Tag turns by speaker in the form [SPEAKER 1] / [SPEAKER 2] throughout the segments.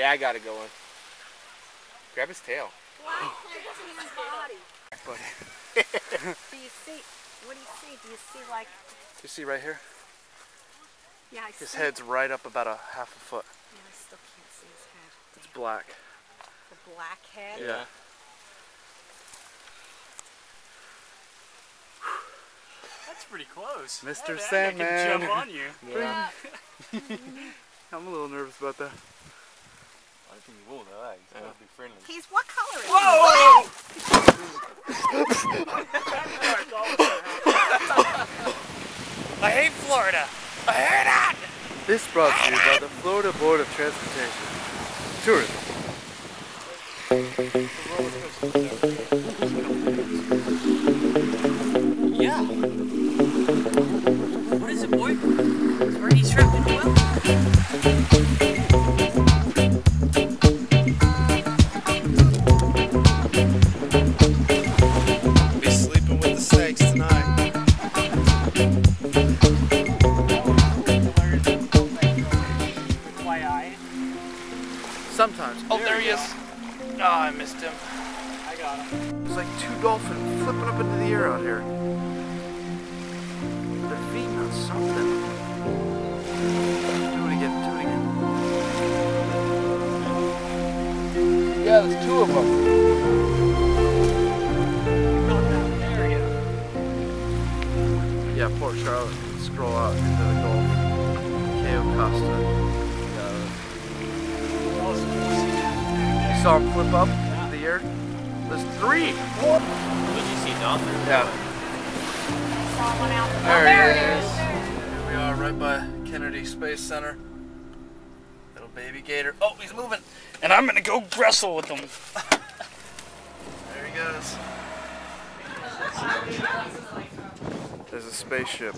[SPEAKER 1] got it going. Grab his tail.
[SPEAKER 2] Buddy.
[SPEAKER 3] Do you see? What do you see? Do you see like?
[SPEAKER 2] You see right here?
[SPEAKER 3] Yeah, I see.
[SPEAKER 2] His
[SPEAKER 3] see.
[SPEAKER 2] head's right up about a half a foot.
[SPEAKER 3] Yeah, I still can't see his head.
[SPEAKER 2] It's black.
[SPEAKER 3] The black head.
[SPEAKER 2] Yeah.
[SPEAKER 4] That's pretty close.
[SPEAKER 2] Mr.
[SPEAKER 4] That- that
[SPEAKER 2] Sandman.
[SPEAKER 4] can jump on you.
[SPEAKER 1] Yeah.
[SPEAKER 2] I'm a little nervous about that.
[SPEAKER 5] I think he will though, eh? He's
[SPEAKER 1] Yeah.
[SPEAKER 5] gotta be friendly.
[SPEAKER 3] He's what color is
[SPEAKER 4] Whoa! I hate Florida. I hate it.
[SPEAKER 2] This brought to you by the Florida Board of Transportation. Tourism.
[SPEAKER 4] Yeah.
[SPEAKER 2] Sometimes. Oh, there he is. Oh, I missed him.
[SPEAKER 4] I got him.
[SPEAKER 2] There's like two dolphins flipping up into the air out here. They're feeding on something. Do it again, do it again. Yeah, there's two of them.
[SPEAKER 4] There you go.
[SPEAKER 2] Yeah, Port Charlotte. Scroll out into the Gulf. Cayo Costa. Saw him flip up into the air? There's three.
[SPEAKER 5] Did you see dolphins?
[SPEAKER 2] Yeah.
[SPEAKER 3] Saw one out
[SPEAKER 2] There,
[SPEAKER 3] oh, there
[SPEAKER 2] he
[SPEAKER 3] it
[SPEAKER 2] is.
[SPEAKER 3] is.
[SPEAKER 2] Here we are, right by Kennedy Space Center. Little baby gator. Oh, he's moving.
[SPEAKER 4] And I'm gonna go wrestle with him.
[SPEAKER 2] There he goes. There's a spaceship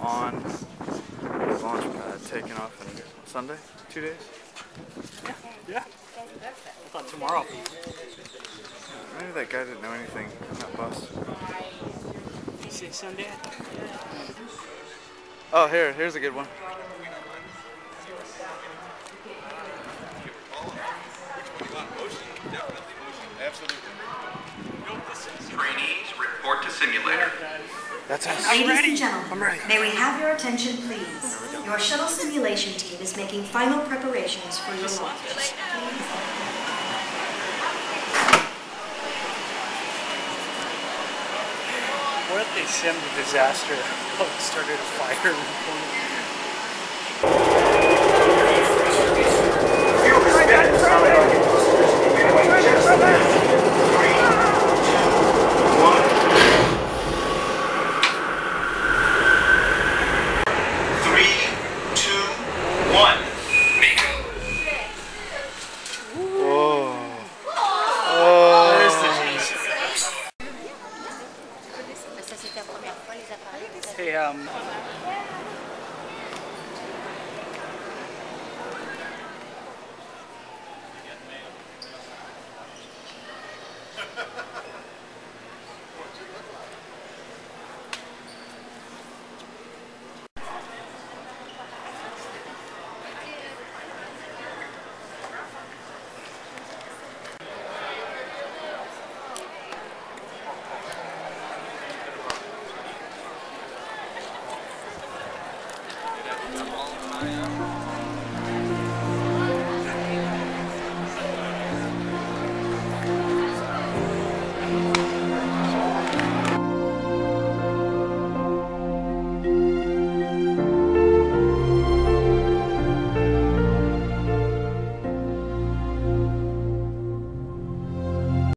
[SPEAKER 2] on the launch pad taking off on Sunday, two days.
[SPEAKER 4] Yeah. I thought tomorrow.
[SPEAKER 2] Maybe that guy didn't know anything on that bus.
[SPEAKER 4] You see Sunday?
[SPEAKER 2] Oh, here, here's a good one. That's us.
[SPEAKER 6] Ladies and gentlemen, may we have your attention, please? Your shuttle simulation team is making final preparations for your launch.
[SPEAKER 4] What if they send the disaster? Oh, it started a fire.
[SPEAKER 7] Three, two, one.
[SPEAKER 2] Whoa.
[SPEAKER 4] There's the Jesus. Hey, um,
[SPEAKER 5] Yeah.